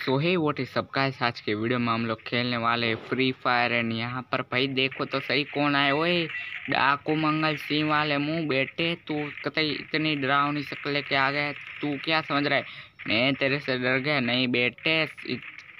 सो है वोट इस सबका आज के वीडियो में हम लोग खेलने वाले हैं फ्री फायर एंड यहाँ पर भाई देखो तो सही कौन आए ओए, डाकू मंगल सिंह वाले मुँह बेटे तू कतई इतनी डरावनी शक्ल लेके आ गया तू क्या समझ रहा है? मैं तेरे से डर गया, नहीं बेटे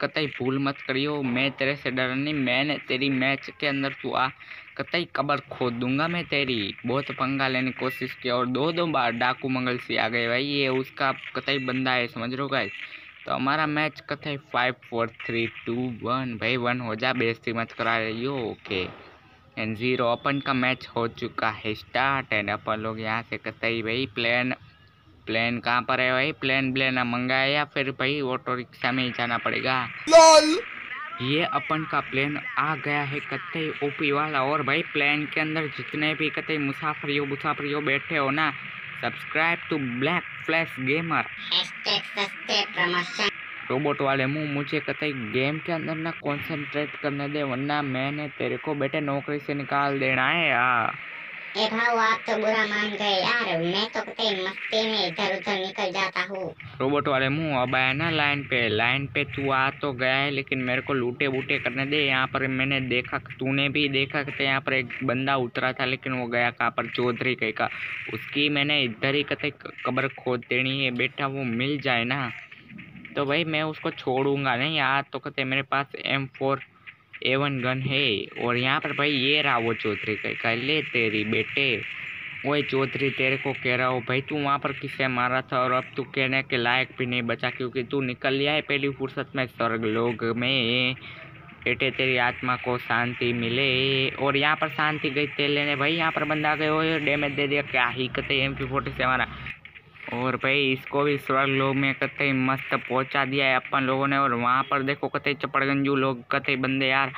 कतई भूल मत करियो, मैं तेरे से डर नहीं, मैंने तेरी मैच के अंदर तू आ, कतई कबर खोद दूँगा मैं तेरी। बहुत पंगा लेने की कोशिश की और दो दो बार डाकू मंगल सिंह आ गए भाई। ये उसका कतई बंदा है, समझ लो गाइस? तो हमारा मैच कथा है five four three two one भाई वन हो जा बेस्ती मत करा रही हो ओके एंड ज़ीरो अपन का मैच हो चुका है स्टार्ट एंड अपन लोग यहाँ से कतई भाई प्लेन प्लेन कहाँ पर है भाई प्लेन ब्लेन मंगाया या फिर भाई ऑटो रिक्शा में ही जाना पड़ेगा ये अपन का प्लेन आ गया है कतई ओपी वाला और भाई प्लेन के अंदर जितने भी कतई मुसाफरियों मुसाफरियों बैठे हो ना subscribe to Black Flash Gamer robot वाले मुँह मुझे कतई गेम के अंदर ना कंसंट्रेट करने दे वरना मैंने तेरे को बेटे नौकरी से निकाल देना है यार. ए भाऊ, आप तो बुरा मान गए यार। मैं तो कहीं मस्ती में इधर उधर निकल जाता हूँ। रोबोट वाले मुँह, अब आया ना लाइन पे। लाइन पे तू आ तो गया है, लेकिन मेरे को लूटे बूटे करने दे। यहाँ पर मैंने देखा, तूने भी देखा कि यहाँ पर एक बंदा उतरा था, लेकिन वो गया कहाँ पर? चौधरी कहीं का। उसकी मैंने इधर ही कतई कब्र खोद देनी है, बेटा, वो मिल जाए ना। तो भाई, मैं उसको छोड़ूँगा नहीं। आज तो कहते मेरे पास M four A one gun है। और यहाँ पर भाई ये रहा वो चौधरी का ले तेरी बेटे। वही चौधरी, तेरे को कह रहा हो, भाई तू वहाँ पर किससे मारा था और अब तू कहने के लायक भी नहीं बचा क्योंकि तू निकल लिया है पहली फुर्सत में स्वर्ग लोग में। बेटे, तेरी आत्मा को शांति मिले। और यहाँ पर शांति गई तेल लेने भाई यहाँ पर बंदा गए हो डैमेज दे दिया, क्या ही कहते एम पी फोर्टी से हमारा और भाई इसको भी स्वर्ग लोग में कतई मस्त पहुँचा दिया है अपन लोगों ने। और वहाँ पर देखो कतई चपड़गंजू लोग कतई बंदे यार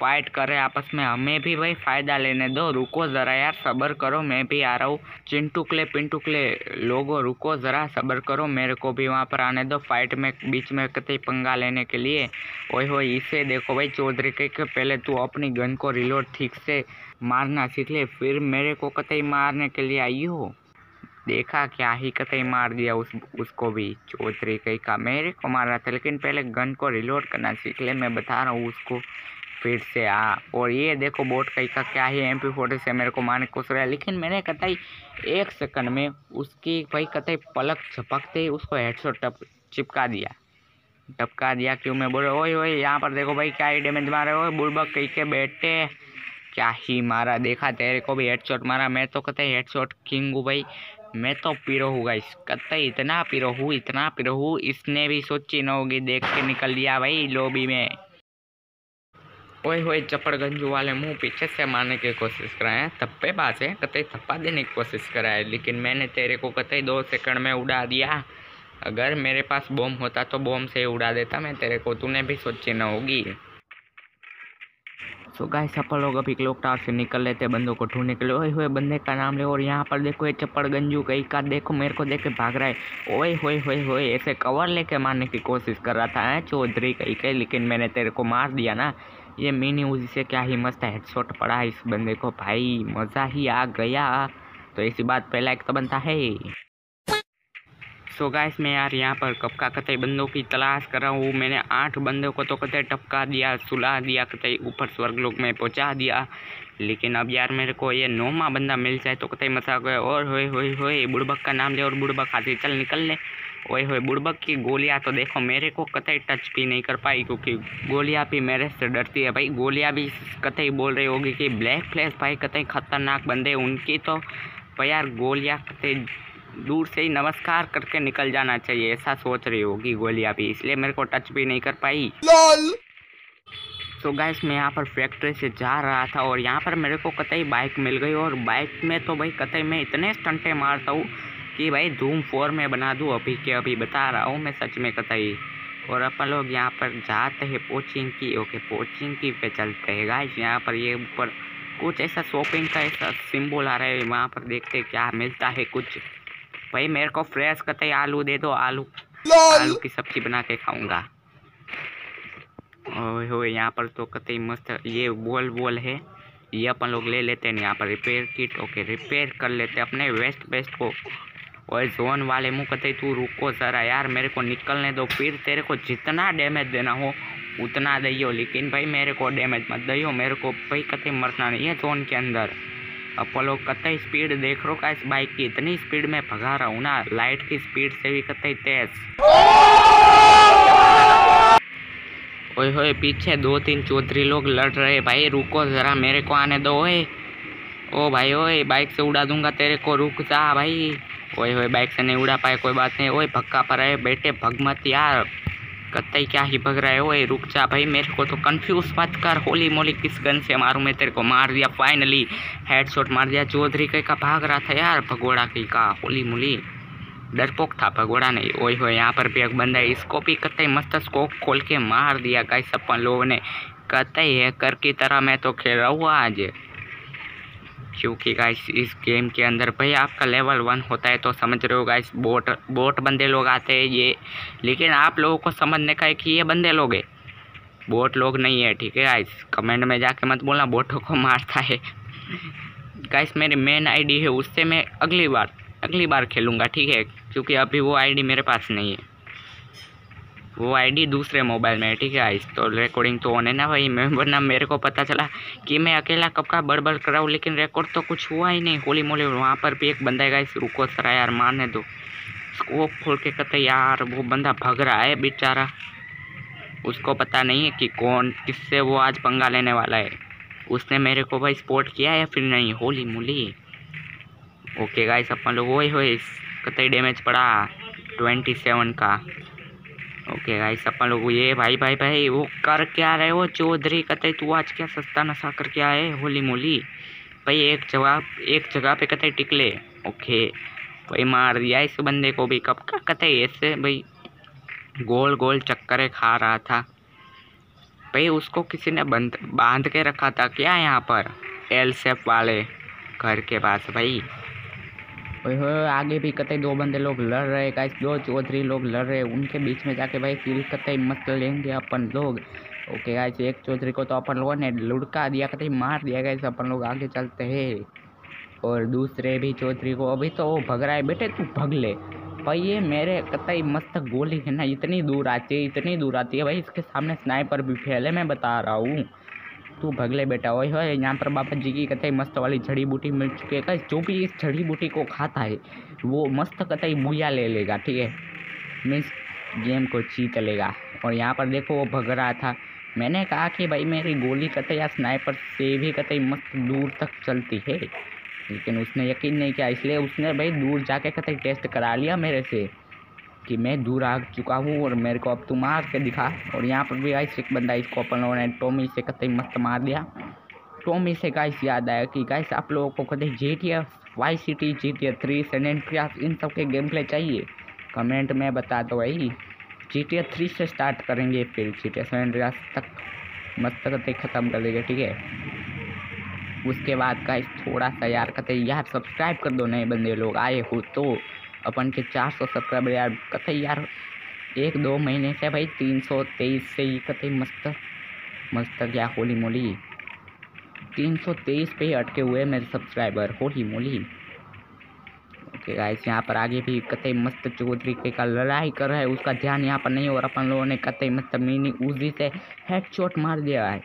फाइट कर रहे आपस में। हमें भी भाई फ़ायदा लेने दो रुको ज़रा यार सब्र करो। मैं भी आ रहा हूँ। चिंटुकले पिंटुकले लोगों रुको ज़रा सब्र करो। मेरे को भी वहाँ पर आने दो फाइट में बीच में कतई पंगा लेने के लिए। ओए हो इसे देखो भाई चौधरी के, के पहले तू अपनी गन को रिलोड ठीक से मारना सीख ले। फिर मेरे को कतई मारने के लिए आई हो? देखा क्या ही कतई मार दिया उस, उसको भी। चौधरी कई का मेरे को मार था? लेकिन पहले गन को रिलोड करना सीख ले, मैं बता रहा हूँ उसको। फिर से आ। और ये देखो बोट कई का क्या ही एम पी फोर्टी से मेरे को मारने को रहा लेकिन मैंने कतई एक सेकंड में उसकी भाई कतई पलक झपकते ही उसको हेडशॉट टप, चिपका दिया। टपका दिया क्यों? मैं बोल, ओए ओए, यहाँ पर देखो भाई क्या ही डैमेज मारे हो। बुड़बक कई के बैठे। क्या ही मारा? देखा तेरे को भी हेडशॉट मारा। मैं तो कहते हेडशॉट किंग हूँ भाई। मैं तो पीरो हूँ गाइस कतई इतना पीरो हूँ, इतना पीरो हूँ, इसने भी सोची न होगी देख के निकल लिया भाई लोबी में। ओए होए चपड़गंजू वाले मुँह पीछे से मारने की कोशिश कराए थप्पे बाज है कतई थप्पा देने की कोशिश कराए लेकिन मैंने तेरे को कतई दो सेकंड में उड़ा दिया। अगर मेरे पास बॉम्ब होता तो बॉम्ब से उड़ा देता मैं तेरे को, तूने भी सोची न होगी। सो गाय सफल लोग अभी क्लोक टावर से निकल लेते बंदों को ढूँढने के लिए। ओए हुए, बंदे का नाम ले, और यहाँ पर देखो ये चप्पड़ गंजू कहीं का देखो मेरे को देख के भाग रहा है। ओए होए होए होए, ऐसे कवर लेके मारने की कोशिश कर रहा था चौधरी कहीं के लेकिन मैंने तेरे को मार दिया ना। ये मिनी उसी से क्या ही मस्त हेडशॉट पड़ा है इस बंदे को। भाई, मज़ा ही आ गया। तो ऐसी बात पहला एक तो बनता है। सो गाइस मैं यार यहाँ पर कब का कतई बंदों की तलाश कर रहा हूँ। मैंने आठ बंदों को तो कतई टपका दिया, सुला दिया, कतई ऊपर स्वर्ग लोक में पहुँचा दिया। लेकिन अब यार मेरे को ये नौमा बंदा मिल जाए तो कतई मसा गए और होए होए होए, बुड़बक का नाम ले और बुड़बक हाथी चल निकल ले ओए, होए, बुड़बक की गोलियाँ तो देखो, मेरे को कतई टच भी नहीं कर पाई क्योंकि गोलियाँ भी मेरे से डरती है भाई। गोलियाँ भी कतई बोल रही होगी कि ब्लैक फ्लैश भाई, कतई खतरनाक बंदे उनकी तो। भाई यार गोलियाँ कतई दूर से ही नमस्कार करके निकल जाना चाहिए ऐसा सोच रही होगी गोलियाँ भी इसलिए मेरे को टच भी नहीं कर पाई। तो गैस मैं यहाँ पर फैक्ट्री से जा रहा था और यहाँ पर मेरे को कतई बाइक मिल गई और बाइक में तो भाई कतई मैं इतने स्टंटे मारता हूँ कि भाई धूम फोर में बना दूँ अभी के अभी बता रहा हूँ मैं सच में कतई। और अपन लोग यहाँ पर जाते हैं पोचिंग की ओके पोचिंग की पे चलते हैं गाइस यहाँ पर ये ऊपर कुछ ऐसा शॉपिंग का ऐसा सिंबल आ रहा है वहाँ पर देखते क्या मिलता है कुछ। भाई मेरे को फ्रेश कतई आलू दे दो आलू। आलू की सब्ज़ी बना के खाऊँगा। ओए हो यहाँ पर तो कतई मस्त ये बोल बोल है। ये अपन लोग ले लेते हैं यहाँ पर रिपेयर किट ओके रिपेयर कर लेते हैं अपने वेस्ट वेस्ट को। और जोन वाले मुँह कहते तू रुको ज़रा यार मेरे को निकलने दो। फिर तेरे को जितना डैमेज देना हो उतना दियो। लेकिन भाई मेरे को डैमेज मत दियो। मेरे को भाई कतई मरना नहीं है जोन के अंदर। अपोलो कतई स्पीड देख रो का इस बाइक की इतनी स्पीड में भगा रहा हूँ ना, लाइट की स्पीड से भी कतई तेज। ओए होए, पीछे दो तीन चौधरी लोग लड़ रहे भाई, रुको ज़रा, मेरे को आने दो, ओए। ओ भाई, ओए, बाइक से उड़ा दूँगा तेरे को, रुक जा भाई। ओए होए, बाइक से नहीं उड़ा पाए, कोई बात नहीं। ओए, भक्का पर है बेटे भग मत यार। कतई क्या ही भग रहा है? ओए रुक जा भाई, मेरे को तो कंफ्यूज मत कर। होली मोली किस गन से मारूं मैं तेरे को? मार दिया फाइनली हेडशॉट मार दिया चौधरी के का भाग रहा था यार, भगोड़ा की का। होली मोली डरपोक था भगोड़ा नहीं ओए हो यहाँ पर भी एक बंदा है। इसको भी कतई मस्त स्कोप खोल के मार दिया गाइस अपन लोगों ने। कतई हैकर की तरह मैं तो खेल रहा हूँ आज। क्योंकि गाइस इस गेम के अंदर भाई आपका लेवल वन होता है तो समझ रहे हो गाइस बोट बोट बंदे लोग आते हैं ये। लेकिन आप लोगों को समझने का है कि ये बंदे लोग हैं। बोट लोग नहीं है, ठीक है गाइस कमेंट में जाके मत बोलना बोटों को मारता है। गाइस मेरी मेन आईडी है, उससे मैं अगली बार अगली बार खेलूँगा, ठीक है? क्योंकि अभी वो आईडी मेरे पास नहीं है। वो आईडी दूसरे मोबाइल में है, ठीक है आइस तो रिकॉर्डिंग तो ऑन है ना भाई, मैं वरना मेरे को पता चला कि मैं अकेला कब का बड़बड़ कर रहा हूँ, लेकिन रिकॉर्ड तो कुछ हुआ ही नहीं, होली मोली, वहाँ पर भी एक बंदा है गाइस रुको सरा यार मारने दो। स्कोप खोल के कहते यार, वो बंदा भग रहा है, बेचारा। उसको पता नहीं है कि कौन, किससे वो आज पंगा लेने वाला है। उसने मेरे को भाई सपोर्ट किया या फिर नहीं? Holy moly. ओके गाइस अपन लोग वही हो कतई डैमेज पड़ा ट्वेंटी सेवन का। ओके गाइस अपन लोग ये भाई भाई भाई, वो कर क्या रहे हो? चौधरी कतई तू आज क्या सस्ता नशा कर क्या है? होली मोली। भाई, एक जगह एक जगह पे कतई टिकले ओके। भाई, मार दिया इस बंदे को भी। कब का कतई ऐसे भाई, गोल गोल चक्करे खा रहा था। भाई, उसको किसी ने बंद, बाँध के रखा था क्या यहाँ पर? एल सेफ़ वाले घर के पास भाई। होए आगे भी कतई दो बंदे लोग लड़ रहे गाइस दो चौधरी लोग लड़ रहे उनके बीच में जाके भाई किल कतई मत लेंगे अपन लोग। ओके गाइस एक चौधरी को तो अपन लोगों ने लुढ़का दिया, कतई मार दिया गाइस अपन लोग आगे चलते हैं। और दूसरे भी चौधरी को, अभी तो वो भग रहा है, बेटे तू भग ले। भाई, ये मेरे कतई मस्त गोली है ना, इतनी दूर आती है, इतनी दूर आती है। भाई, इसके सामने स्नाइपर भी फैले, मैं बता रहा हूँ। तू भगले बेटा ओए हो यहाँ पर बाबा जी की कतई मस्त वाली जड़ी बूटी मिल चुकी है जो भी इस जड़ी बूटी को खाता है वो मस्त कतई बुया ले लेगा ठीक है मीन्स गेम को जीत लेगा और यहाँ पर देखो वो भग रहा था मैंने कहा कि भाई मेरी गोली कतई या स्नाइपर से भी कतई मस्त दूर तक चलती है लेकिन उसने यकीन नहीं किया इसलिए उसने भाई दूर जाके कतई टेस्ट करा लिया मेरे से कि मैं दूर आ चुका हूँ और मेरे को अब तू मार के दिखा। और यहाँ पर भी गाइस एक बंदा इसको अपन लोगों ने टोमी से कतई मस्त मार दिया। टोमी से गाइस याद आया कि गाइस आप लोगों को कतई G T F Y C T G T F three San इन सब के गेम प्ले चाहिए? कमेंट में बता दो भाई। जी टी एफ़ थ्री से स्टार्ट करेंगे, फिर जी टी एफ़ सैन तक मस्त कतई ख़त्म कर देंगे, ठीक है? उसके बाद गाइस थोड़ा सा यार कतई यार सब्सक्राइब कर दो नए बंदे लोग, आए हो तो। अपन के चार सौ सब्सक्राइबर यार कतई यार। एक दो महीने से भाई तीन सौ तेईस से ही कतई मस्त मस्त क्या होली मोली। तीन सौ तेईस पे ही अटके हुए मेरे subscriber holy moly. Okay guys यहाँ पर आगे भी कतई मस्त चौधरी के का लड़ाई कर रहा है, उसका ध्यान यहाँ पर नहीं और अपन लोगों ने कतई मस्त मिनी उजी से हेडशॉट मार दिया है।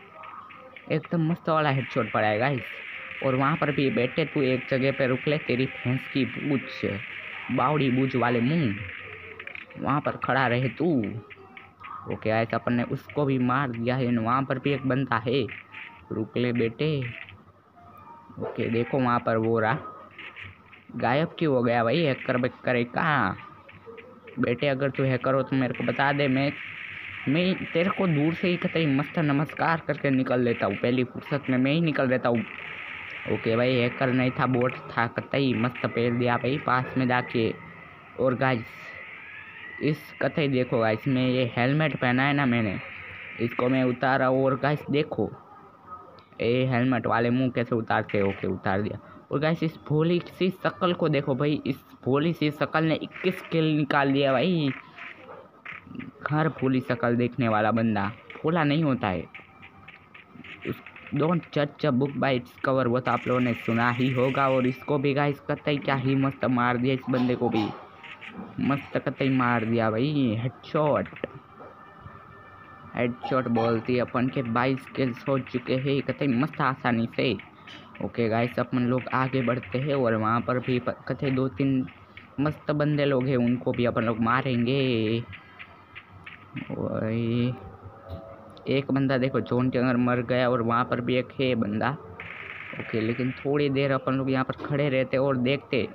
एकदम मस्त वाला हेड हेडशॉट पड़ा है गाइस और वहाँ पर भी बैठे तू एक जगह पर रुक ले, तेरी भैंस की पूछ। बावड़ी बूझ वाले मुँह वहाँ पर खड़ा रहे तू। ओके ऐसा अपन ने उसको भी मार दिया है वहाँ पर भी एक बंदा है। रुक ले बेटे। ओके, देखो वहाँ पर वो रहा। गायब क्यों हो गया भाई? हैकर बैकर कहाँ? बेटे, अगर तू हैकर हो तो मेरे को बता दे। मैं मैं तेरे को दूर से ही कतई मस्त नमस्कार करके निकल लेता हूँ। पहली फुर्सत में मैं ही निकल लेता हूँ। ओके भाई हैकर नहीं था बोट था, कतई मस्त पेल दिया भाई, पास में जाके। और गाइस इस कतई देखो गाइस में ये हेलमेट पहना है ना मैंने, इसको मैं उतारा और गाइस देखो। ये हेलमेट वाले मुँह कैसे उतारते ओके, उतार दिया। और गाइस इस भोली सी शक्ल को देखो भाई, इस भोली सी शक्ल ने इक्कीस किल निकाल दिया भाई। हर भोली शक्ल देखने वाला बंदा, भोला नहीं होता है। डोंट जज a book by its cover वो तो आप लोगों ने सुना ही होगा। और इसको भी गाइस कतई क्या ही मस्त मार दिया इस बंदे को भी। मस्त कतई मार दिया भाई। हेडशॉट हेडशॉट बोलती है अपन के। बाईस किल्स हो चुके हैं। कतई मस्त आसानी से। ओके गाइस अपन लोग आगे बढ़ते हैं। और वहाँ पर भी कथे दो तीन मस्त बंदे लोग हैं। उनको भी अपन लोग मारेंगे। वही एक बंदा देखो, जोन के अंदर मर गया और वहाँ पर भी एक है बंदा। ओके, लेकिन थोड़ी देर अपन लोग यहाँ पर खड़े रहते और देखते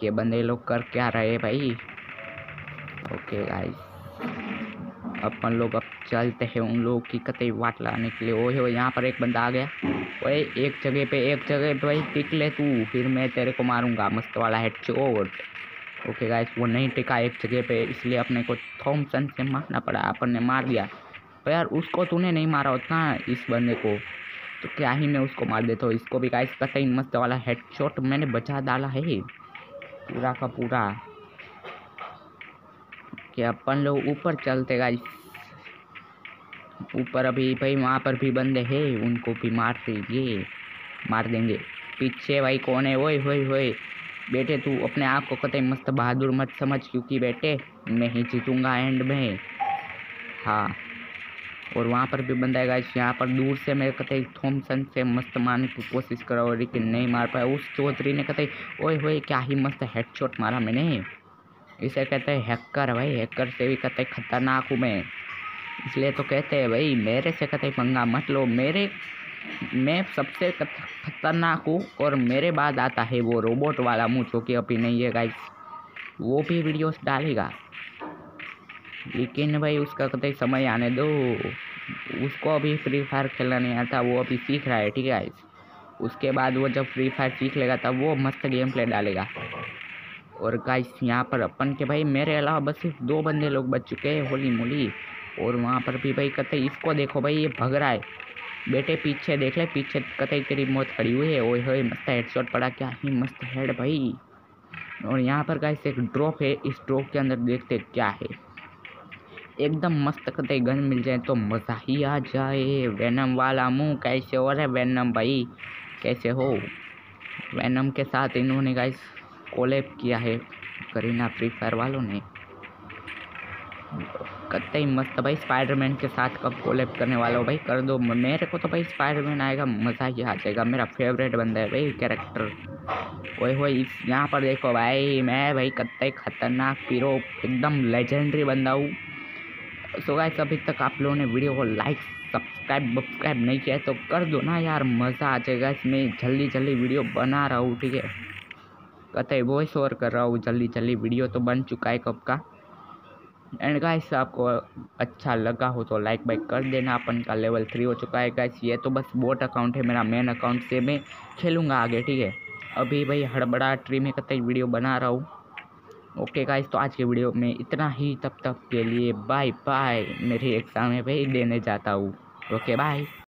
कि बंदे लोग कर क्या रहे भाई। ओके गाइस अपन लोग अब चलते हैं उन लोगों की कतई वाट लाने के लिए। ओहे यहाँ पर एक बंदा आ गया। ओए, एक जगह पे, एक जगह पे भाई, टिक ले तू, फिर मैं तेरे को मारूँगा, मस्त वाला हेड चोट ओके गाइस वो नहीं टिका एक जगह पे, इसलिए अपने को थॉमसन से मारना पड़ा, अपन ने मार दिया। तो यार उसको तूने नहीं मारा उतना इस बंदे को। तो क्या ही मैं उसको मार देता हूँ? इसको भी गाइस कतई मस्त वाला हेड शॉट मैंने बचा डाला है। पूरा का पूरा। कि अपन लोग ऊपर चलते गाइस ऊपर अभी भाई वहाँ पर भी बंदे हैं, उनको भी मार दीजिए मार देंगे। पीछे भाई कौन है? ओए होए होए बेटे तू अपने आप को कतई मस्त बहादुर मत समझ, क्योंकि बेटे मैं ही जीतूँगा एंड में। हाँ। और वहाँ पर भी बंदा है गाइस यहाँ पर दूर से मैं कतई थॉमसन से मस्त मारने की कोशिश करा और लेकिन नहीं मार पाया। उस चौधरी ने कतई ओए होए, क्या ही मस्त हेडशॉट मारा मैंने? इसे कहते हैं हैकर भाई हैकर से भी कतई खतरनाक हूँ मैं। इसलिए तो कहते हैं, भाई, मेरे से कतई पंगा मत लो। मेरे, मैं सबसे खतरनाक हूँ और मेरे बाद आता है वो रोबोट वाला मुँह जो कि अभी नहीं है गाइस वो भी वीडियोस डालेगा। लेकिन भाई उसका कतई समय आने दो। उसको अभी फ्री फायर खेलना नहीं आता, वो अभी सीख रहा है, ठीक है उसके बाद वो जब फ्री फायर सीख लेगा, तब वो मस्त गेम प्ले डालेगा। और गाइस यहाँ पर अपन के भाई, मेरे अलावा बस सिर्फ़ दो बंदे लोग बच चुके हैं, होली मोली। और वहाँ पर भी भाई कतई, इसको देखो भाई, ये भग रहा है। बेटे, पीछे देख ले, पीछे कतई तेरी मौत खड़ी हुई है। ओए होए, मस्त हेडशॉट पड़ा, क्या ही मस्त हेड भाई। और यहाँ पर गाइस एक ड्रॉप है, इस ड्रॉप के अंदर देखते क्या है। एकदम मस्त कतई गन मिल जाए तो मज़ा ही आ जाए। वैनम वाला मुँह कैसे और है वैनम भाई? कैसे हो? वैनम के साथ इन्होंने गाइस कोलेब किया है करीना फ्री फायर वालों ने। कतई मस्त भाई स्पाइडरमैन के साथ कब कोलेब करने वाला हो भाई? कर दो। मेरे को तो भाई स्पाइडरमैन आएगा, मज़ा ही आ जाएगा। मेरा फेवरेट बंदा है भाई कैरेक्टर ओए हो यहाँ पर देखो भाई, मैं भाई कतई खतरनाक पीरो एकदम लेजेंडरी बंदा हूँ। सो गाइस अभी तक आप लोगों ने वीडियो को लाइक सब्सक्राइब वब्सक्राइब नहीं किया है तो कर दो ना यार, मज़ा आ जाएगा। इसमें जल्दी जल्दी वीडियो बना रहा हूँ, ठीक है? कतई वॉइस ओवर कर रहा हूँ जल्दी जल्दी वीडियो तो बन चुका है कब का। एंड गाइस आपको अच्छा लगा हो तो लाइक बाइक कर देना, अपन का लेवल थ्री हो चुका है गाइस ये तो बस बोट अकाउंट है, मेरा मेन अकाउंट से मैं खेलूँगा आगे, ठीक है? अभी भाई हड़बड़ा ट्री में कतई वीडियो बना रहा हूँ। ओके गाइस तो आज के वीडियो में इतना ही। तब तक के लिए बाय बाय मेरी एग्ज़ाम में भाई देने जाता हूँ। Okay bye